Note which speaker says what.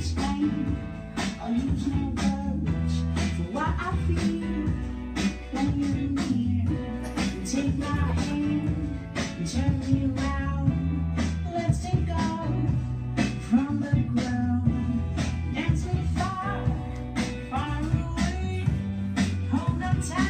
Speaker 1: explain you can't words for what I feel when you're near. You take my hand and turn me around. Let's take off from the ground. Dance me far, far away. Hold on tight.